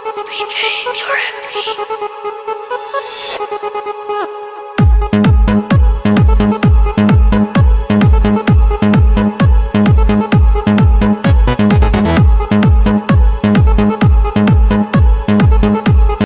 3K, you're at me.